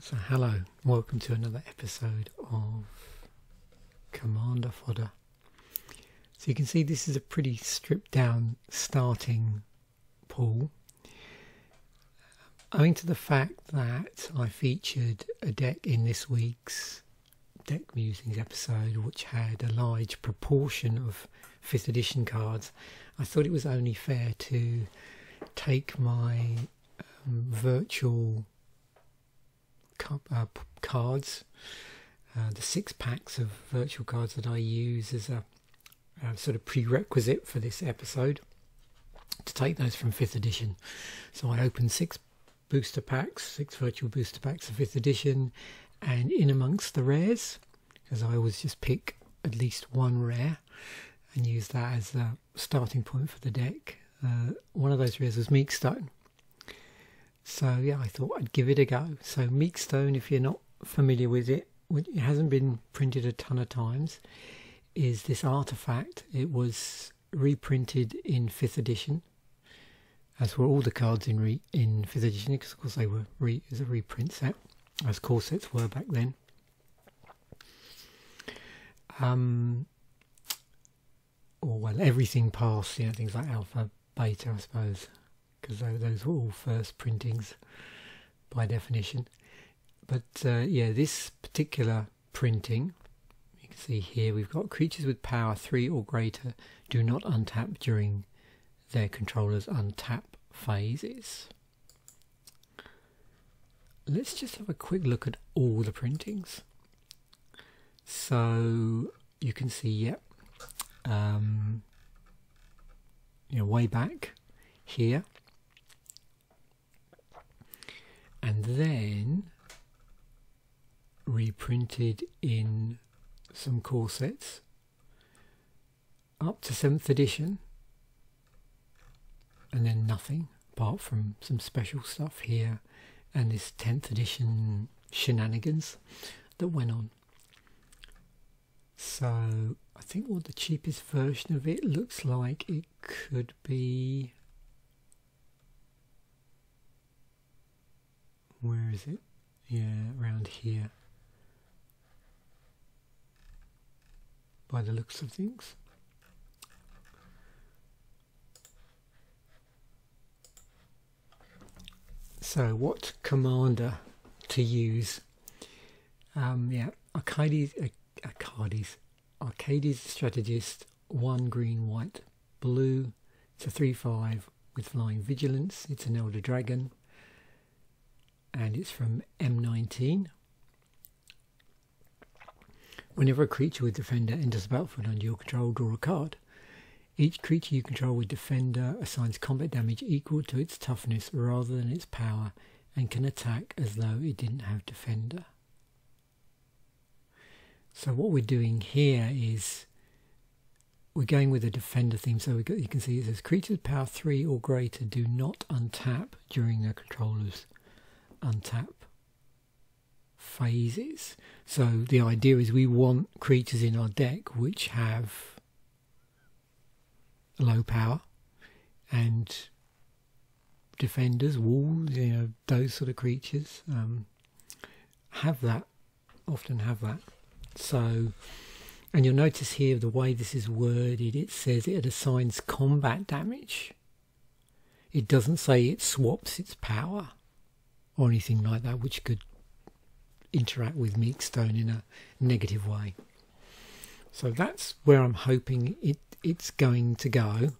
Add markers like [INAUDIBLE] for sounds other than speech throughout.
So, hello, welcome to another episode of Commander Fodder. So, you can see this is a pretty stripped down starting pool. Owing to the fact that I featured a deck in this week's Deck Musings episode, which had a large proportion of 5th edition cards, I thought it was only fair to take my um, virtual uh, cards, uh, the six packs of virtual cards that I use as a, a, sort of prerequisite for this episode, to take those from 5th edition. So I opened six booster packs, six virtual booster packs of 5th edition, and in amongst the rares, because I always just pick at least one rare and use that as a starting point for the deck. Uh, one of those rares was Meekstone. So yeah, I thought I'd give it a go. So Meekstone, if you're not familiar with it, it hasn't been printed a ton of times, is this artifact. It was reprinted in 5th edition, as were all the cards in re, in 5th edition, because of course they were re, as a reprint set, as core sets were back then. Um, or well, everything past, you know, things like alpha, beta, I suppose because those were all first printings by definition. But uh, yeah, this particular printing, you can see here, we've got creatures with power 3 or greater do not untap during their controller's untap phases. Let's just have a quick look at all the printings. So you can see, yep, um, you know, way back here and then reprinted in some core sets. Up to 7th edition. And then nothing apart from some special stuff here and this 10th edition shenanigans that went on. So I think what the cheapest version of it looks like it could be where is it? Yeah, around here. By the looks of things. So, what commander to use? Um, yeah, Arcades, Arcades, Arcades strategist, one green, white, blue. It's a 3 5 with flying vigilance. It's an elder dragon and it's from M19. Whenever a creature with Defender enters the battlefield under your control, draw a card. Each creature you control with Defender assigns combat damage equal to its toughness rather than its power and can attack as though it didn't have Defender. So what we're doing here is we're going with a Defender theme. So got, you can see it says creatures power 3 or greater do not untap during their controller's untap phases. So the idea is we want creatures in our deck which have low power and defenders, walls, you know, those sort of creatures um, have that, often have that. So, and you'll notice here the way this is worded, it says it assigns combat damage. It doesn't say it swaps its power or anything like that which could interact with Meekstone in a negative way. So that's where I'm hoping it it's going to go.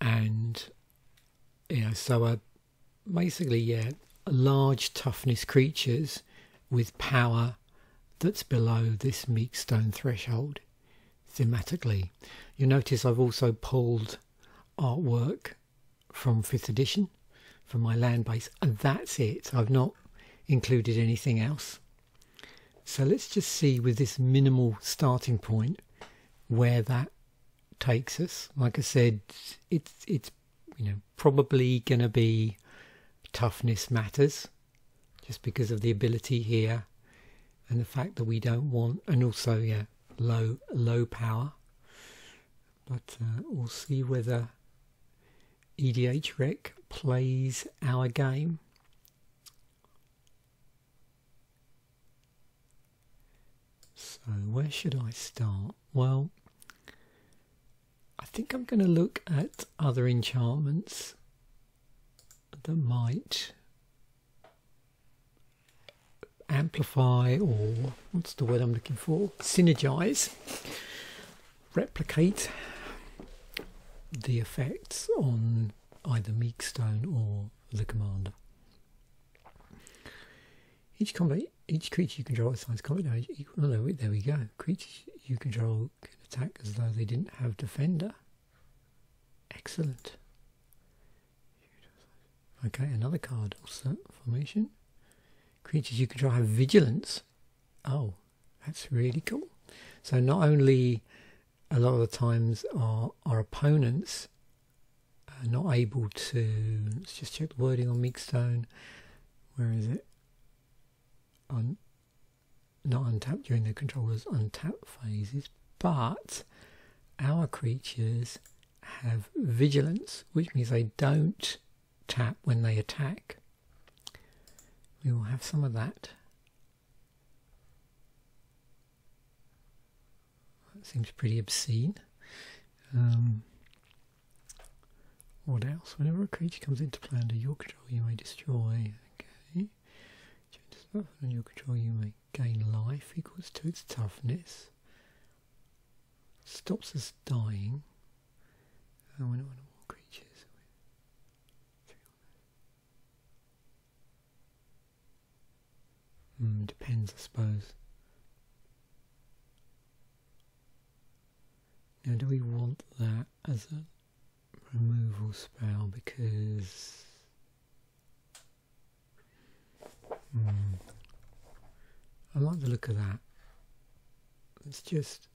And you know, so uh, basically, yeah, large toughness creatures with power that's below this Meekstone threshold thematically. You'll notice I've also pulled artwork from 5th edition for my land base and that's it. I've not included anything else. So let's just see with this minimal starting point where that takes us. Like I said it's it's you know probably gonna be toughness matters just because of the ability here and the fact that we don't want and also yeah low low power. But uh, we'll see whether EDH Rec plays our game. So where should I start? Well, I think I'm going to look at other enchantments that might amplify or what's the word I'm looking for? Synergize, replicate the effects on either Meekstone or the commander. Each combat, each creature you control assigns combat damage equal. No, there we go. Creatures you control can attack as though they didn't have defender. Excellent. Okay, another card Assault Formation. Creatures you control have vigilance. Oh, that's really cool. So not only a lot of the times our our opponents are not able to let's just check the wording on Meekstone. Where is it? On not untapped during the controller's untapped phases, but our creatures have vigilance, which means they don't tap when they attack. We will have some of that. Seems pretty obscene. Um, what else? Whenever a creature comes into play under your control, you may destroy. Okay. Under your control, you may gain life equals to its toughness. Stops us dying. And when Mm, depends, I suppose. Now, do we want that as a removal spell? Because. Mm, I like the look of that. Let's just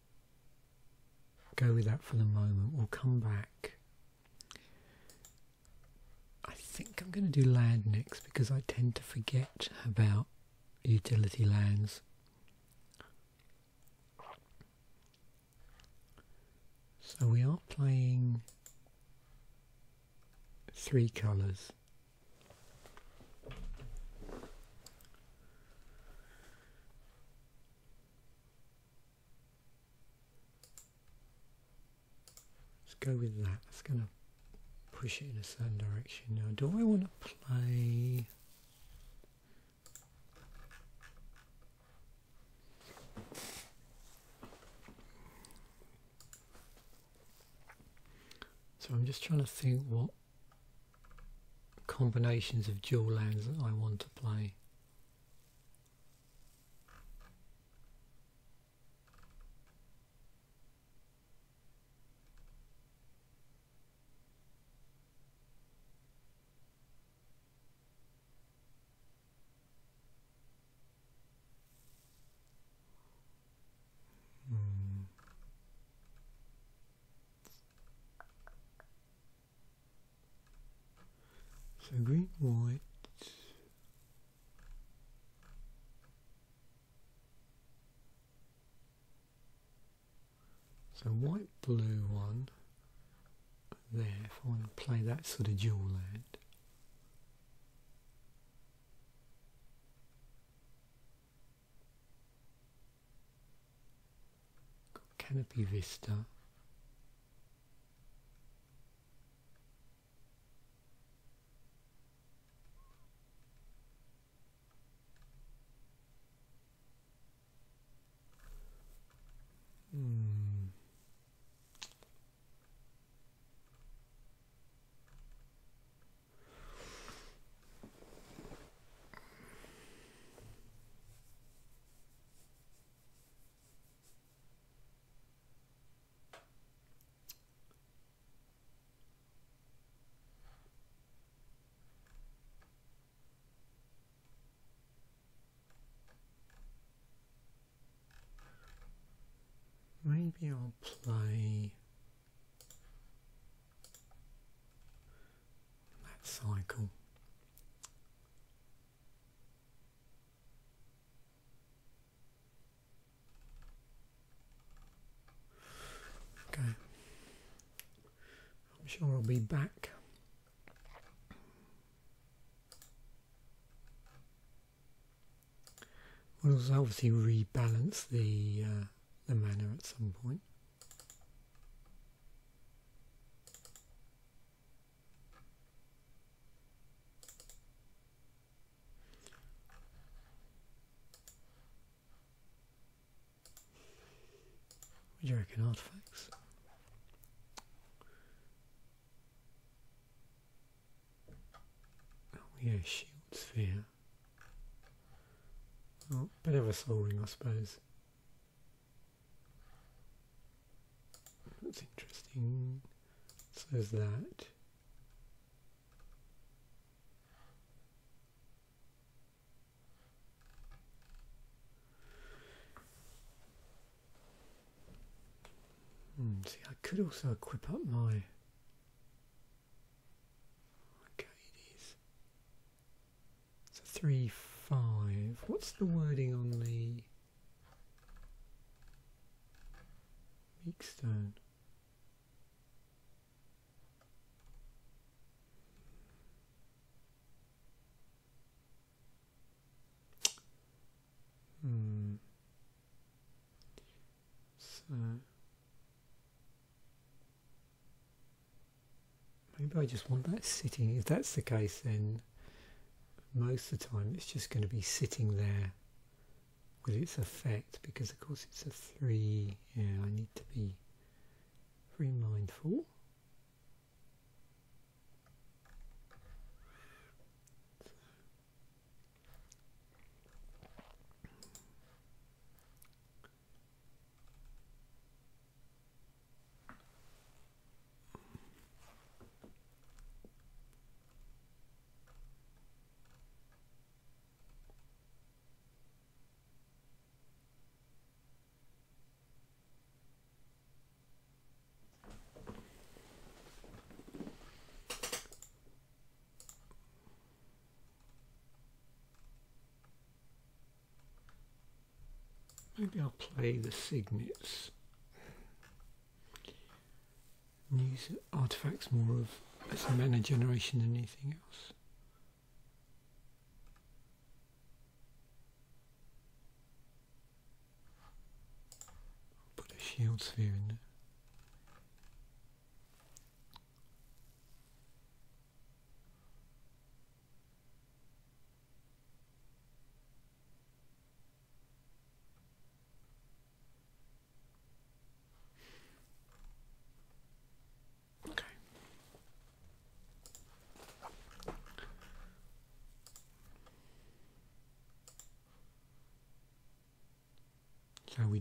go with that for the moment. We'll come back. I think I'm going to do land next because I tend to forget about utility lands. So we are playing three colours. Let's go with that. That's going to push it in a certain direction. Now, do I want to play... I'm just trying to think what combinations of dual lands I want to play. So green, white. So white, blue one there, if I want to play that sort of dual land. Got Canopy Vista. Hmm. Maybe I'll play that cycle. Okay. I'm sure I'll be back. We'll obviously rebalance the uh, the mana at some point. What you reckon, artifacts? Oh yeah, shield sphere. Oh, bit of a soaring, I suppose. That's interesting. So there's that. Hmm, see, I could also equip up my three five. What's the wording on the Meek Hmm. So maybe I just want that sitting. If that's the case, then most of the time it's just going to be sitting there with its effect because, of course, it's a three. Yeah, I need to be very mindful. Maybe I'll play the signets. And use artifacts more of as a mana generation than anything else. Put a shield sphere in there.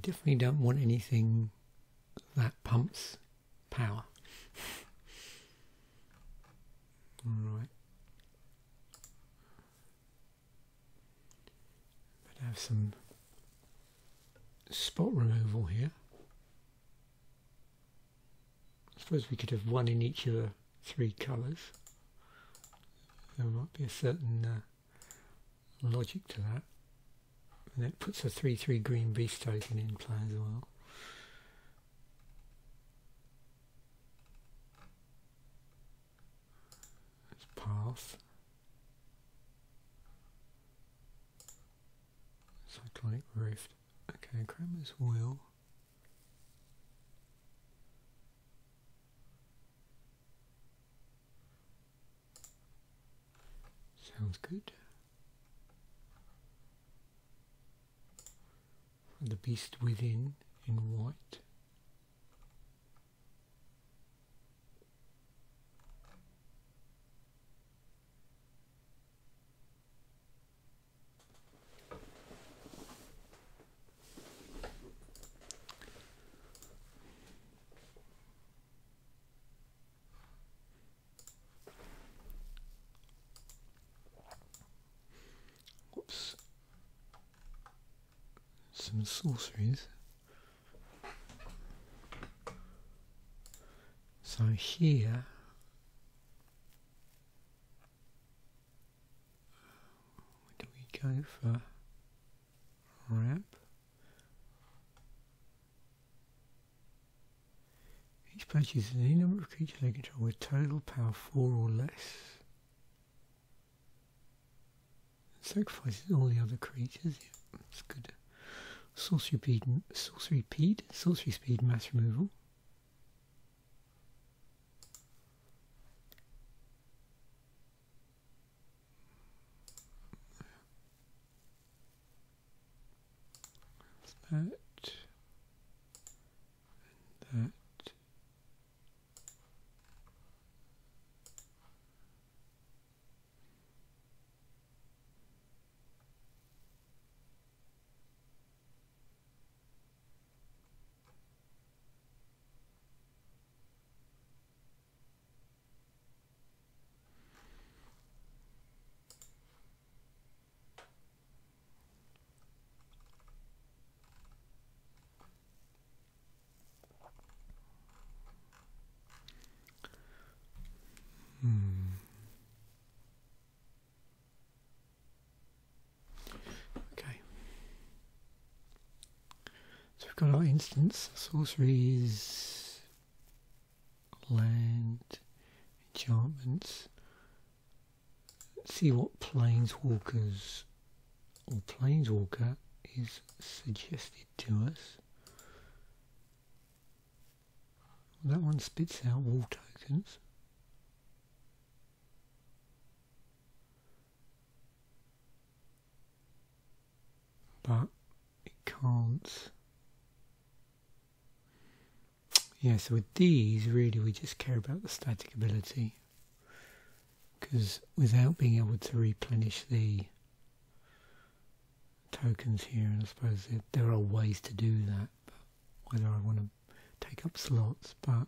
Definitely don't want anything that pumps power. [LAUGHS] Alright. But have some spot removal here. I suppose we could have one in each of the three colours. There might be a certain uh, logic to that. And it puts a 3-3 green beast token in play as well. That's path. Cyclonic Rift. Okay, Akroma's Will. Sounds good. The beast within in white. Whoops. Some sorceries. So here do we go for ramp? Each page uses any number of creatures they control with total power four or less. Sacrifices all the other creatures. It's good. Sorcery speed, sorcery speed, sorcery speed mass removal and that Hmm. Okay. So we've got our instants. sorceries, land, enchantments. Let's see what planeswalkers or planeswalker is suggested to us. That one spits out wall tokens. but it can't. Yeah, so with these, really, we just care about the static ability because without being able to replenish the tokens here, and I suppose there are ways to do that, but whether I want to take up slots, but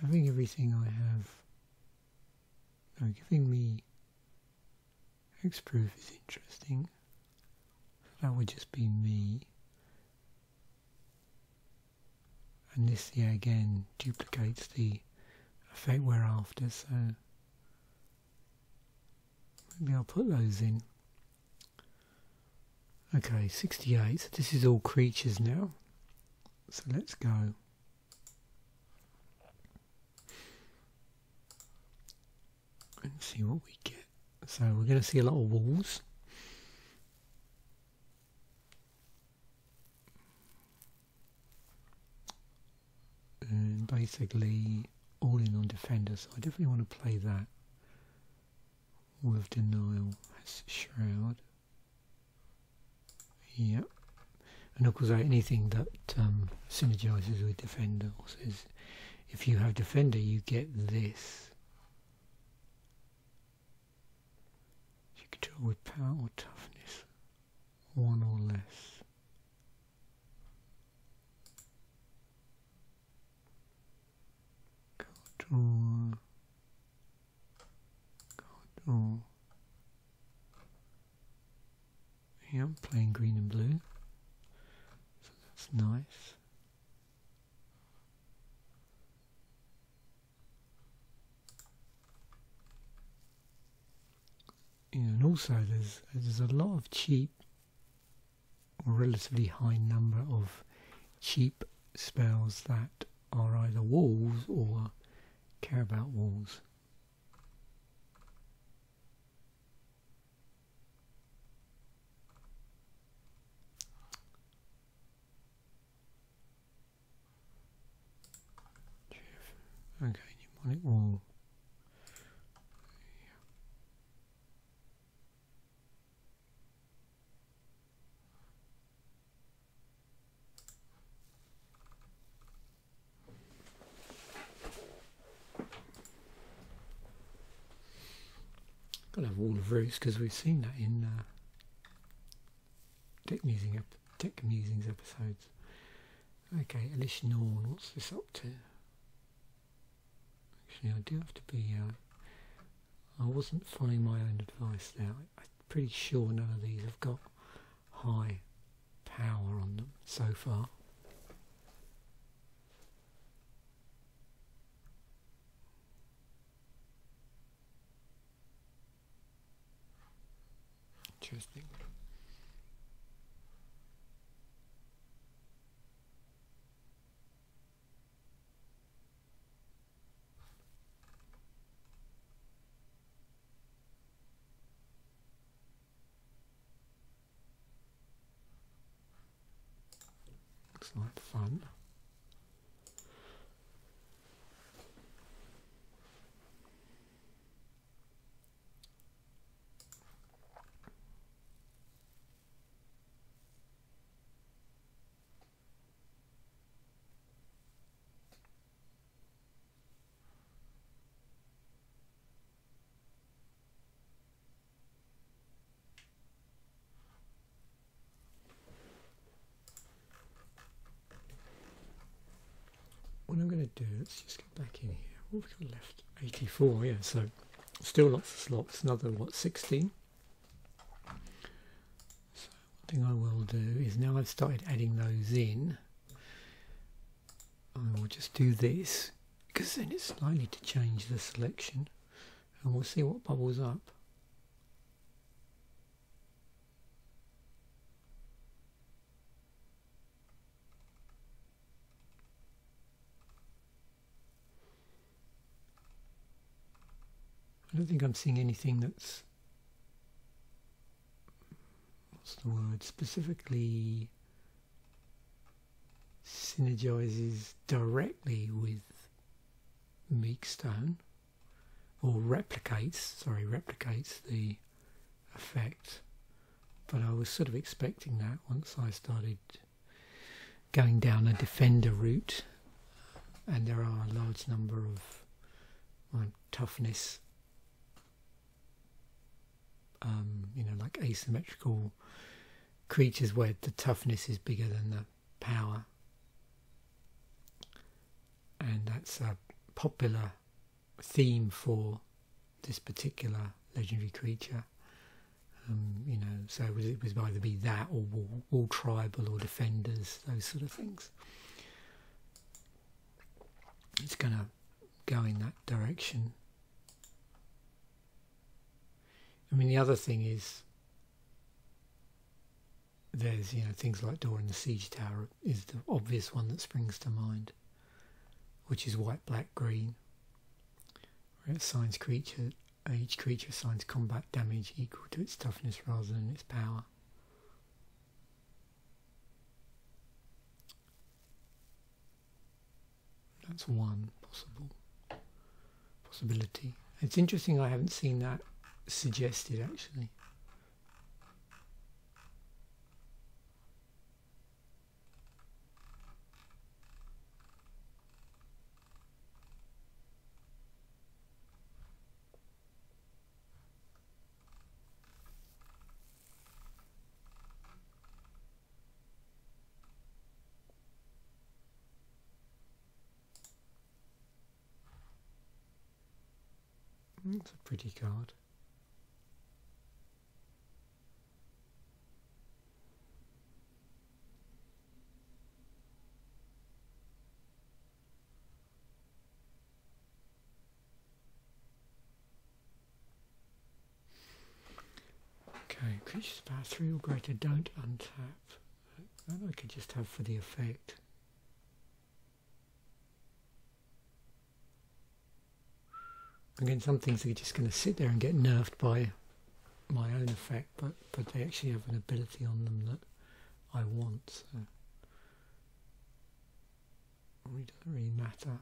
having everything I have, no, giving me Hexproof is interesting. That would just be me. And this, yeah, again, duplicates the effect we're after, so maybe I'll put those in. Okay, 68, so this is all creatures now. So let's go. And see what we get. So we're going to see a lot of walls. And basically all in on defenders. So I definitely want to play that with denial as shroud. Yep. And of course anything that um, synergizes with defender says if you have defender you get this You control with power or toughness, one or less. Draw, card draw. Here I'm playing green and blue, so that's nice. and also there's there's a lot of cheap or relatively high number of cheap spells that are either walls or care about walls. Okay, mnemonic wall. Got have Wall of Roots because we've seen that in uh, Deck ep- Deck Musings episodes. Okay, Elesh Norn, what's this up to? Actually, I do have to be. Uh, I wasn't following my own advice there. I, I'm pretty sure none of these have got high power on them so far. interesting. Excellent fun. Let's just get back in here. What have we got left? 84, yeah, so still lots of slots, another, what, 16? So one thing I will do is now I've started adding those in, I will just do this, because then it's likely to change the selection, and we'll see what bubbles up. I don't think I'm seeing anything that's what's the word specifically synergizes directly with Meekstone or replicates sorry replicates the effect. But I was sort of expecting that once I started going down a defender route. And there are a large number of uh, toughness um, you know, like asymmetrical creatures where the toughness is bigger than the power. And that's a popular theme for this particular legendary creature. Um, you know, so it was, it was either be that or wall, wall tribal or defenders, those sort of things. It's going to go in that direction. I mean, the other thing is there's, you know, things like Doran the Siege Tower is the obvious one that springs to mind, which is white, black, green, where it assigns creature, each creature assigns combat damage equal to its toughness rather than its power. That's one possible possibility. It's interesting I haven't seen that suggested actually. It's a pretty card. Okay, creatures power three or greater don't untap. That I could just have for the effect. Again, some things are just going to sit there and get nerfed by my own effect, but but they actually have an ability on them that I want. So it doesn't really matter.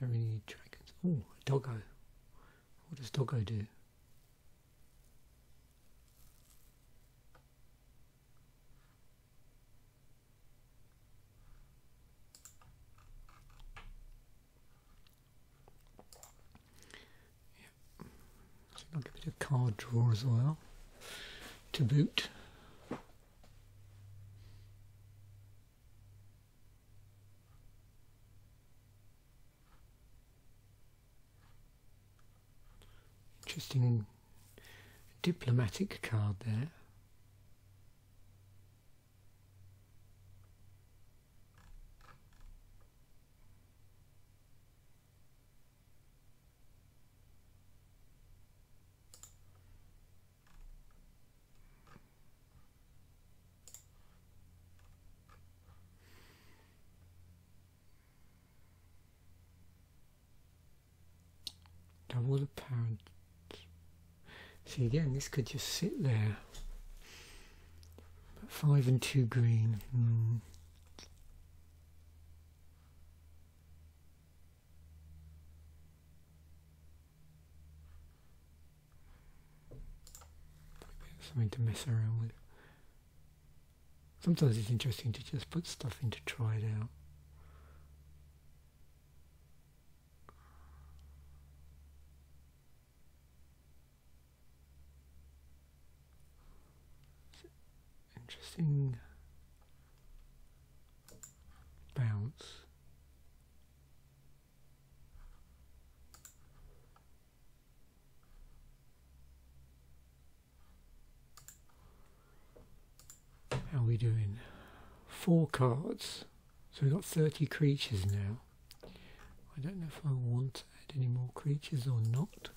Don't really need dragons. Oh, a doggo. What does Doggo do? I'll give it a card draw as well to boot. Interesting diplomatic card there. See again, this could just sit there But Five and two green. Hmm. Something to mess around with. Sometimes it's interesting to just put stuff in to try it out. Interesting bounce. How are we doing? Four cards. So we've got 30 creatures now. I don't know if I want to add any more creatures or not.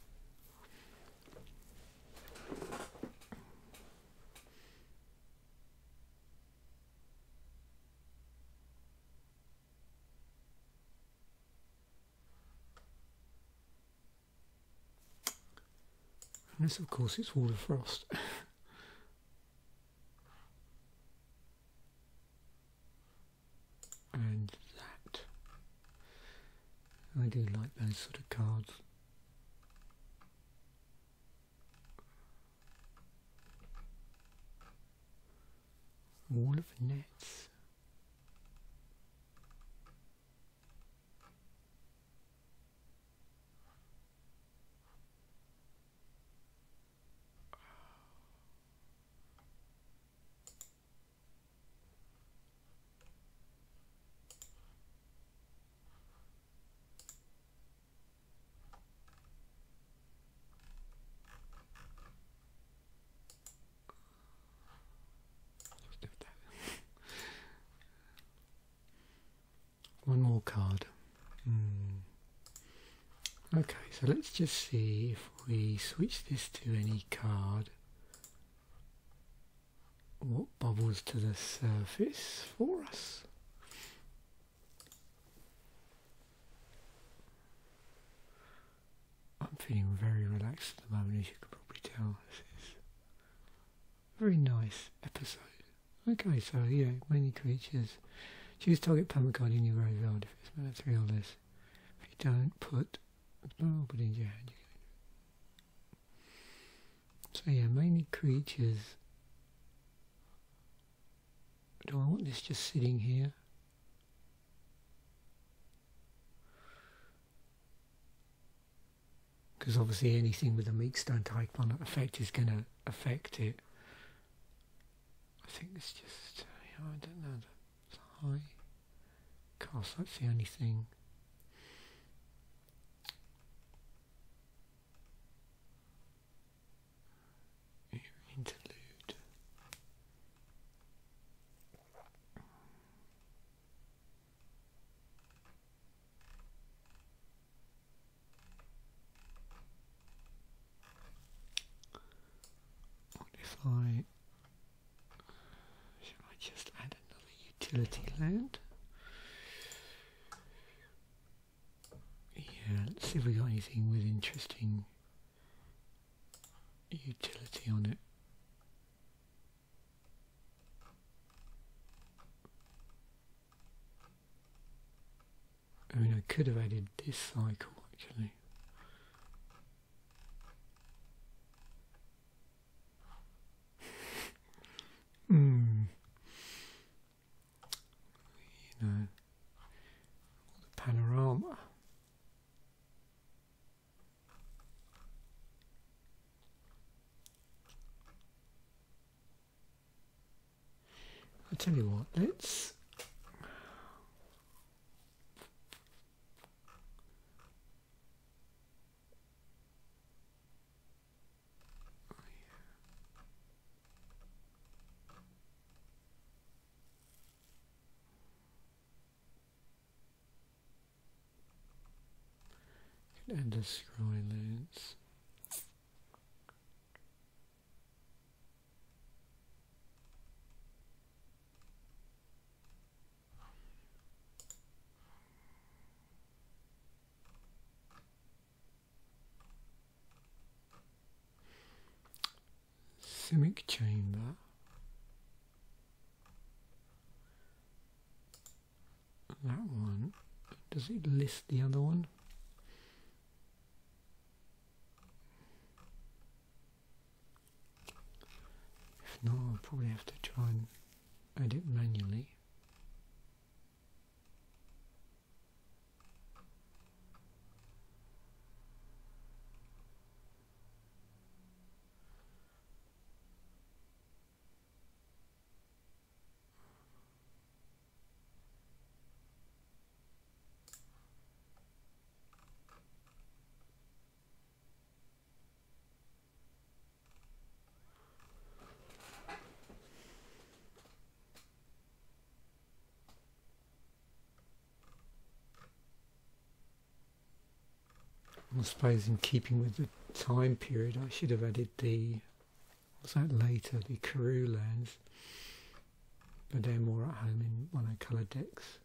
Unless of course it's of Frost. and that. I do like those sort of cards. Wall of Nets. One more card. Hmm. Okay, so let's just see if we switch this to any card. What bubbles to the surface for us? I'm feeling very relaxed at the moment, as you can probably tell. This is a very nice episode. Okay, so yeah, many creatures. Choose target permanent card in your graveyard if it's mana three or less. If you don't put oh, put in your hand. So yeah, mainly creatures. Do I want this just sitting here? Because obviously anything with a Meekstone type on effect is going to affect it. I think it's just, yeah, I don't know, it's high cost, that's the only thing. Interlude. What if I should I just add land? Yeah, let's see if we got anything with interesting utility on it. I mean, I could have added this cycle actually. scrolling lids. Simic chamber. That one. Does it list the other one? Not, I'll probably have to try and add it manually. Suppose in keeping with the time period I should have added the what's that later, the Karoo lands. But they're more at home in monocoloured decks.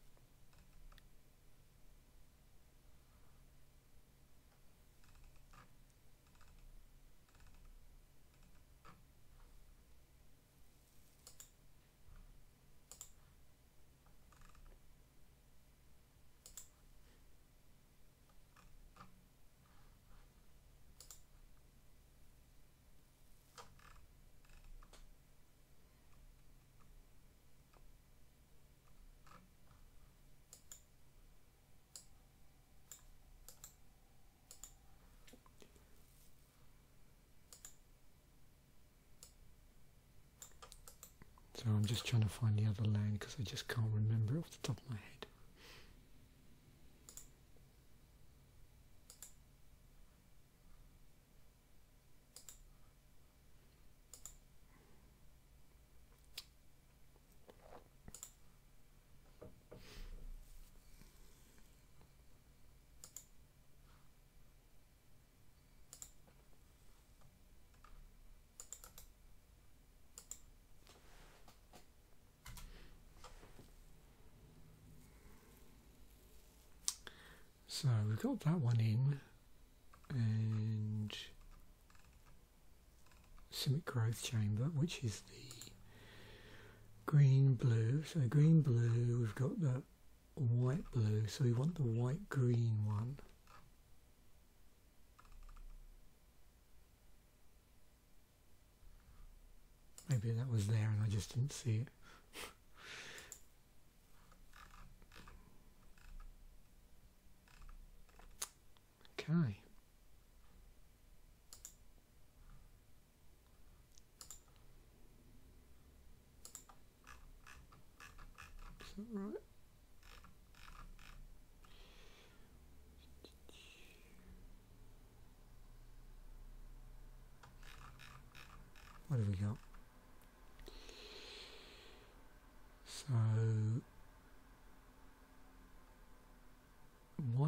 So I'm just trying to find the other land because I just can't remember off the top of my head. So that one in and Simic Growth Chamber, which is the green blue. So green blue, we've got the white blue, so we want the white green one. Maybe that was there and I just didn't see it. Okay. Is that right? What have we got? So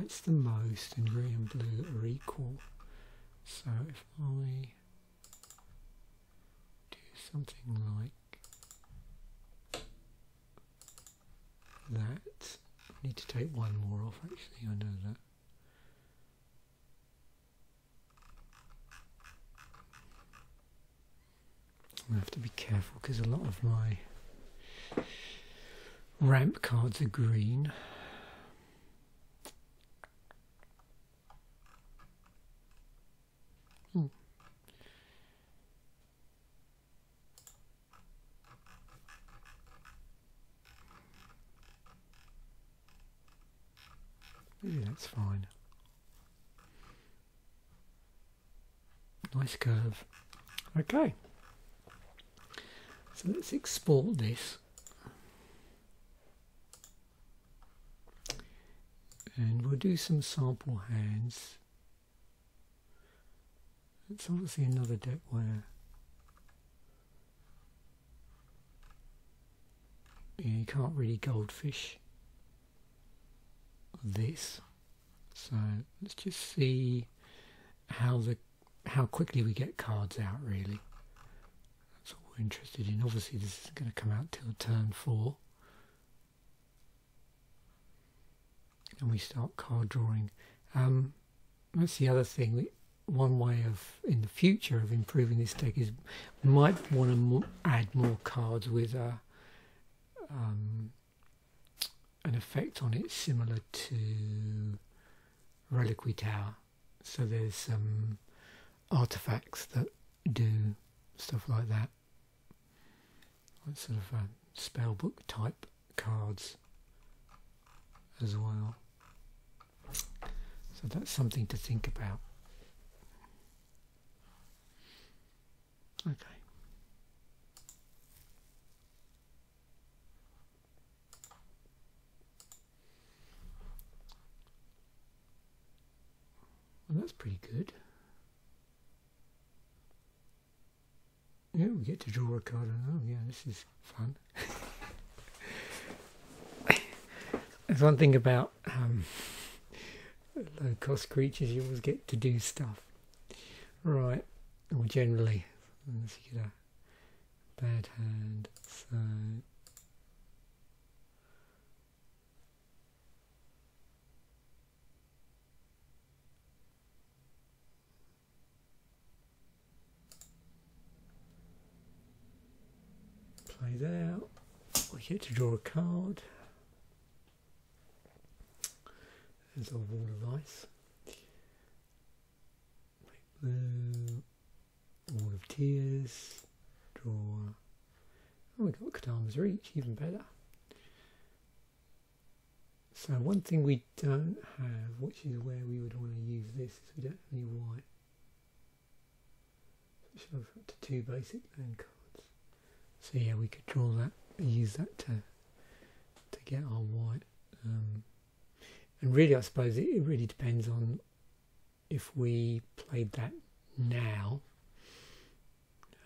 white's the most and green and blue are equal. So if I do something like that, I need to take one more off actually, I know that. I have to be careful because a lot of my ramp cards are green. Hmm. Maybe that's fine. Nice curve. Okay. So let's export this. And we'll do some sample hands. It's obviously another deck where yeah, you can't really goldfish this. So let's just see how the how quickly we get cards out really. That's what we're interested in. Obviously this isn't going to come out till turn four. And we start card drawing. Um, that's the other thing. One way of, in the future, of improving this deck is might want to mo add more cards with a, um, an effect on it similar to Reliquary Tower. So there's some artifacts that do stuff like that. Like sort of uh, spellbook type cards as well. So that's something to think about. Okay. Well, that's pretty good. Yeah, we get to draw a card. Oh, yeah, this is fun. There's one thing about um, low cost creatures, you always get to do stuff. Right, or generally, let's get a bad hand, so. Play that out. We get to draw a card. There's our wall of ice. Blue. Wall of tears. Draw. Oh, we got Kodama's reach, even better. So one thing we don't have, which is where we would want to use this, is we don't have any white. So we up to two basic land cards. So yeah, we could draw that, use that to to get our white. Um, and really, I suppose it, it really depends on if we played that now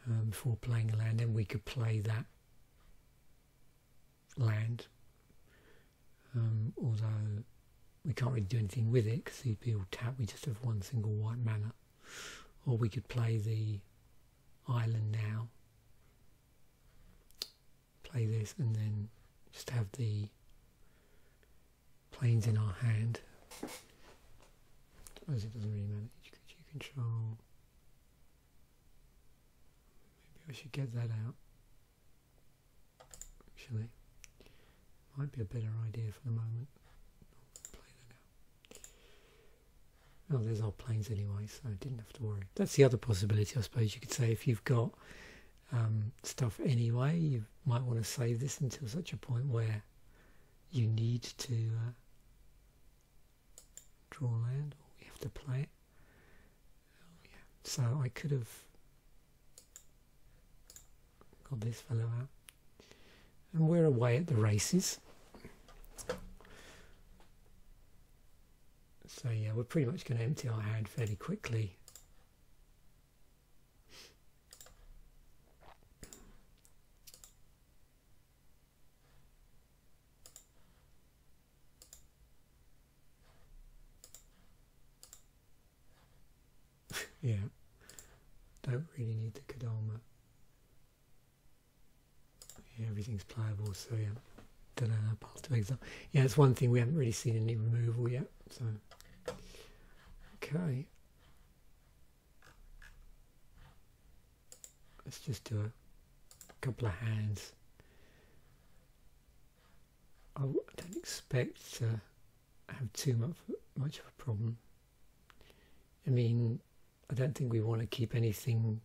um, before playing a land, then we could play that land. Um, although we can't really do anything with it because he'd be all tapped. We just have one single white mana. Or we could play the island now, play this, and then just have the plains in our hand. Suppose it doesn't really matter. Creature you control. Maybe I should get that out. Actually, might be a better idea for the moment. Out. Oh, there's our plains anyway, so I didn't have to worry. That's the other possibility, I suppose. You could say if you've got um, stuff anyway, you might want to save this until such a point where you need to uh, draw land, or we have to play it. Oh, yeah. So I could have got this fellow out. And we're away at the races. So yeah, we're pretty much going to empty our hand fairly quickly. Yeah, don't really need the Kodama. Yeah, everything's pliable, so yeah, don't know, how path to exile. Yeah, it's one thing we haven't really seen any removal yet, so. Okay. Let's just do a couple of hands. I don't expect to have too much much of a problem. I mean, I don't think we want to keep anything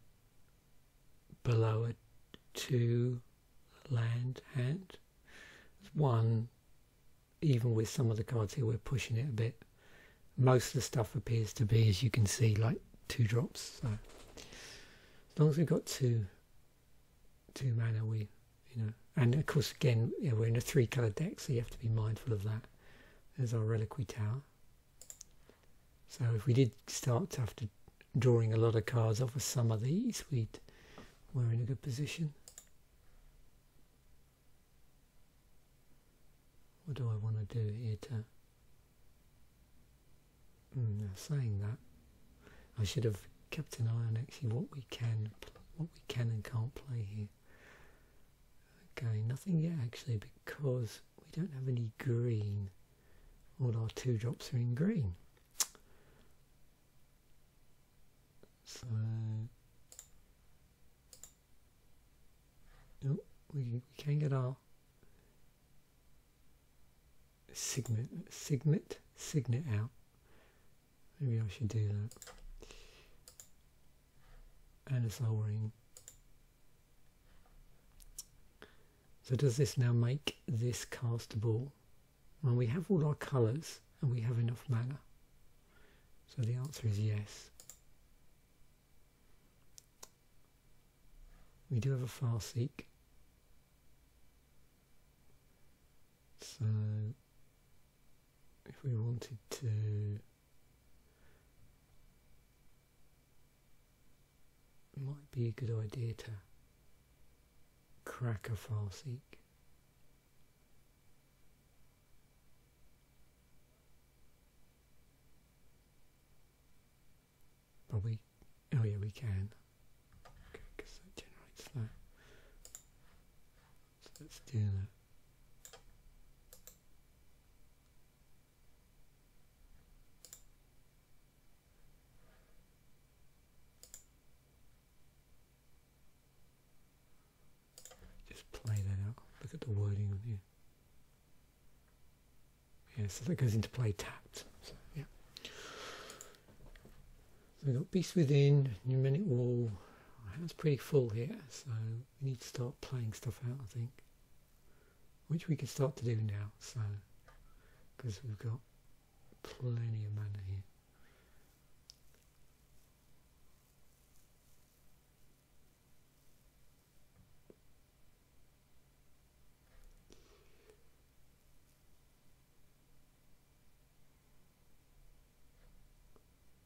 below a two land hand. One, even with some of the cards here, we're pushing it a bit. Most of the stuff appears to be, as you can see, like two drops. So as long as we've got two, two mana, we, you know, and of course, again, yeah, we're in a three-color deck, so you have to be mindful of that. There's our reliquary tower. So if we did start after drawing a lot of cards off of some of these, we'd we're in a good position. What do I want to do here to? Mm, saying that, I should have kept an eye on actually what we can, what we can and can't play here. Okay, nothing yet actually because we don't have any green. All our two drops are in green. So, no, we, we can get our signet, signet, signet out. Maybe I should do that. And a Sol Ring. So does this now make this castable? Well, we have all our colours and we have enough mana. So the answer is yes. We do have a Farseek. So if we wanted to it might be a good idea to crack a Farseek. But we, oh yeah, we can. Okay, because that generates that. So let's do that. Just play that out. Look at the wording on here. Yeah, so that goes into play tapped. So, yeah. So we've got Beast Within, Mnemonic Wall. That's pretty full here, so we need to start playing stuff out, I think. Which we can start to do now, so because we've got plenty of mana here.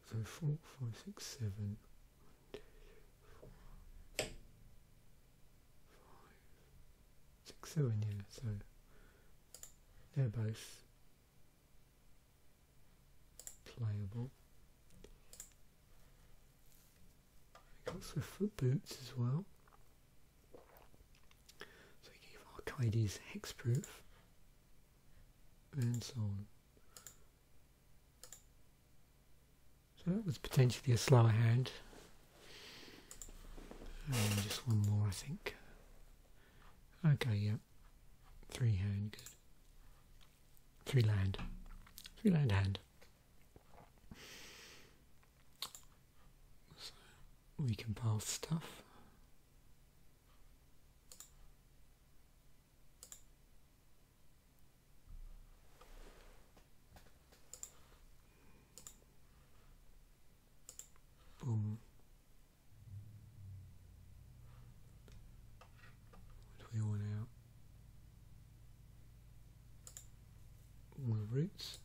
So four, five, six, seven. Six, seven, yeah. So they're both playable. We got Swiftfoot boots as well. So we give Arcades hexproof and so on. So that was potentially a slower hand. And just one more, I think. Okay, yeah. Three hand, good. Three land. Three land hand. So we can pass stuff. Boom. What do we want out? Roots.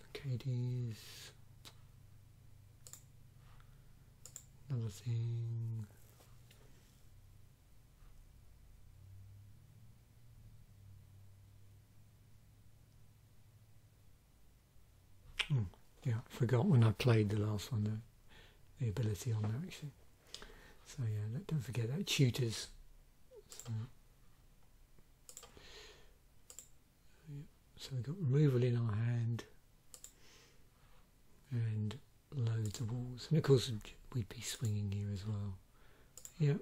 Arcades. Another thing. Hmm, yeah, I forgot when I played the last one, the, the ability on that actually. So yeah, don't forget that tutors. So, yeah, so we've got removal in our hand and loads of walls. And of course we'd be swinging here as well. Yep.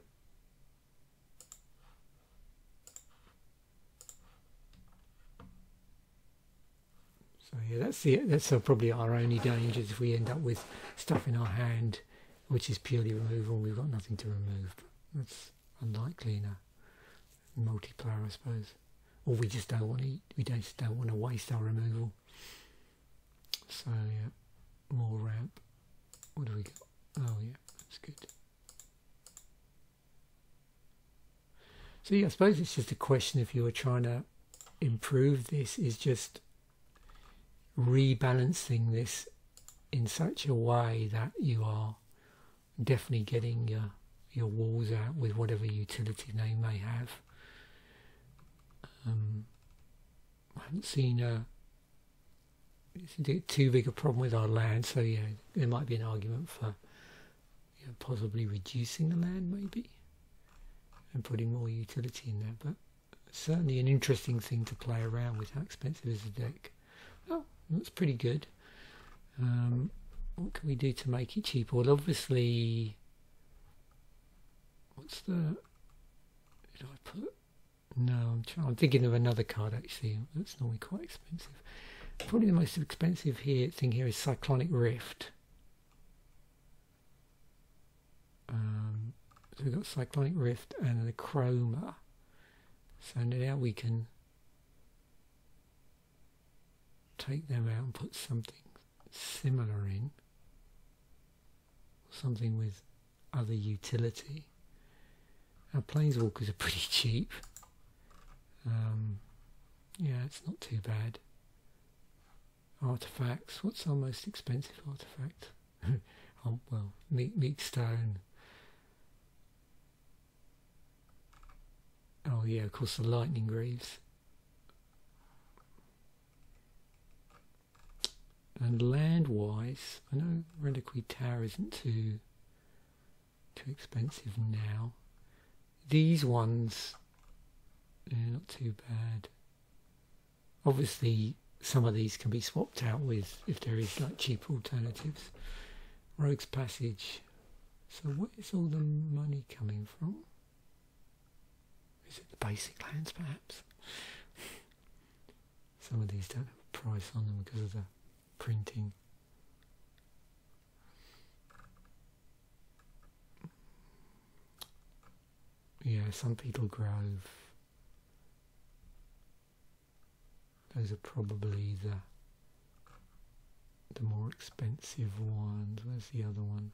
So yeah, that's the that's probably our only dangers if we end up with stuff in our hand, which is purely removal. We've got nothing to remove. That's unlikely in a multiplayer, I suppose. Or we just don't want to. We just don't want to waste our removal. So yeah, more ramp. What do we got? Oh yeah, that's good. So yeah, I suppose it's just a question if you were trying to improve this is just rebalancing this in such a way that you are definitely getting your your walls out with whatever utility they may have. Um, I haven't seen a too big a problem with our land, so yeah, there might be an argument for you know, possibly reducing the land, maybe, and putting more utility in there. But certainly an interesting thing to play around with. How expensive is the deck? Oh, that's pretty good. Um, what can we do to make it cheaper? Well, obviously, what's the? Did I put? No, I'm, trying, I'm thinking of another card actually. That's normally quite expensive. Probably the most expensive here thing here is Cyclonic Rift. Um, so we've got Cyclonic Rift and the Akroma. So now we can take them out and put something similar in. Something with other utility. Our planeswalkers are pretty [LAUGHS] cheap. Um, yeah, it's not too bad. Artifacts. What's our most expensive artifact? [LAUGHS] oh, well, meat, Meekstone. Oh yeah, of course the lightning greaves. And land-wise, I know Reliquary Tower isn't too too expensive now. These ones, yeah, not too bad. Obviously, some of these can be swapped out with if there is like cheap alternatives. Rogue's Passage. So where is all the money coming from? Is it the basic lands perhaps? [LAUGHS] Some of these don't have a price on them because of the printing. Yeah, Sunpetal Grove. Those are probably the the more expensive ones. Where's the other one?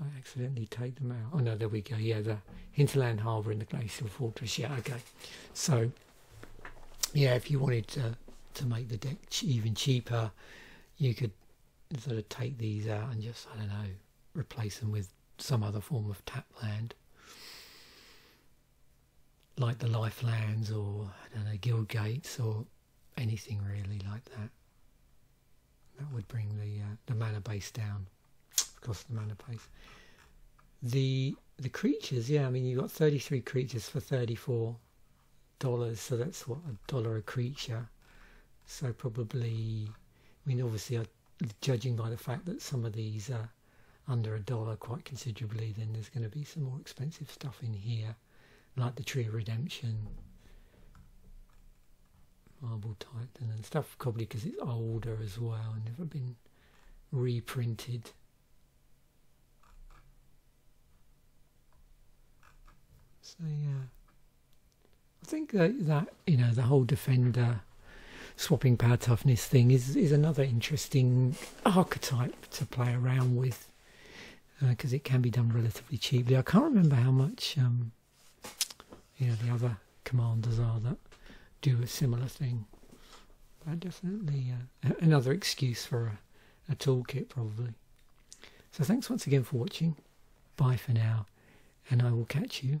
I accidentally take them out? Oh no, there we go. Yeah, the Hinterland Harbour and the Glacial Fortress. Yeah, okay. So, yeah, if you wanted to to make the deck even cheaper, you could sort of take these out and just I don't know replace them with some other form of tap land, like the life lands or I don't know guild gates or anything really like that. That would bring the uh, the mana base down. Of course, the mana base. The the creatures, yeah, I mean you've got 33 creatures for 34 dollars, so that's what a dollar a creature. So probably, I mean, obviously, uh, judging by the fact that some of these are under a dollar quite considerably, then there's going to be some more expensive stuff in here, like the Tree of Redemption, Marble Titan, and stuff probably because it's older as well and never been reprinted. So yeah, I think that, that you know the whole Defender swapping power toughness thing is is another interesting archetype to play around with because uh, it can be done relatively cheaply. I can't remember how much um, you know the other commanders are that do a similar thing. But definitely uh, another excuse for a, a toolkit, probably. So thanks once again for watching. Bye for now, and I will catch you